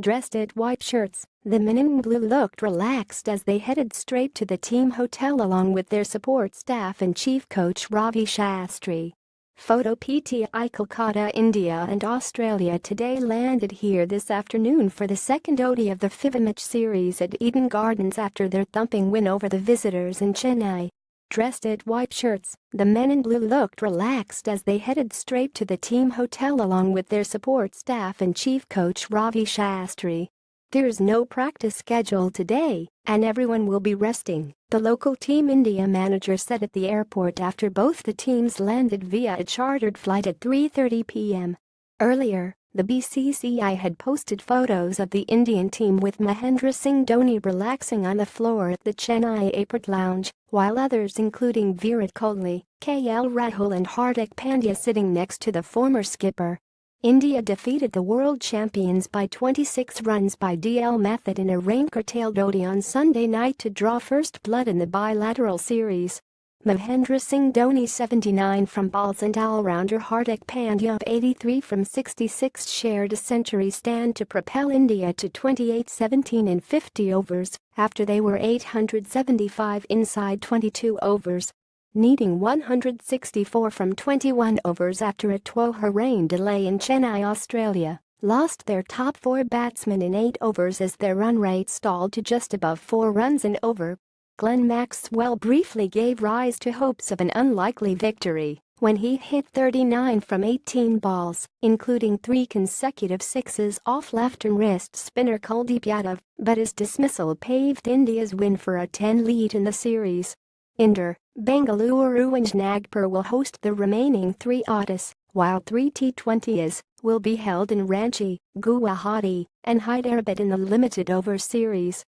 Dressed in white shirts, the men in blue looked relaxed as they headed straight to the team hotel along with their support staff and chief coach Ravi Shastri. Photo PTI Kolkata India and Australia today landed here this afternoon for the second ODI of the five match series at Eden Gardens after their thumping win over the visitors in Chennai. Dressed in white shirts, the men in blue looked relaxed as they headed straight to the team hotel along with their support staff and chief coach Ravi Shastri. There's no practice scheduled today, and everyone will be resting, the local Team India manager said at the airport after both the teams landed via a chartered flight at 3.30 p.m. Earlier, the BCCI had posted photos of the Indian team with Mahendra Singh Dhoni relaxing on the floor at the Chennai Airport Lounge, while others including Virat Kohli, KL Rahul and Hardik Pandya sitting next to the former skipper. India defeated the world champions by 26 runs by DL method in a rain-curtailed ODI on Sunday night to draw first blood in the bilateral series. Mahendra Singh Dhoni 79 from balls and all-rounder Hardik Pandya 83 from 66 shared a century stand to propel India to 28-17 in 50 overs after they were 875 inside 22 overs. Needing 164 from 21 overs after a 12-hour rain delay in Chennai, Australia, lost their top four batsmen in eight overs as their run rate stalled to just above four runs an over Glenn Maxwell briefly gave rise to hopes of an unlikely victory when he hit 39 from 18 balls, including three consecutive sixes off left-arm wrist spinner Kuldeep Yadav, but his dismissal paved India's win for a 10 lead in the series. Indore, Bengaluru and Nagpur will host the remaining three ODIs, while three T20s will be held in Ranchi, Guwahati, and Hyderabad in the limited over series.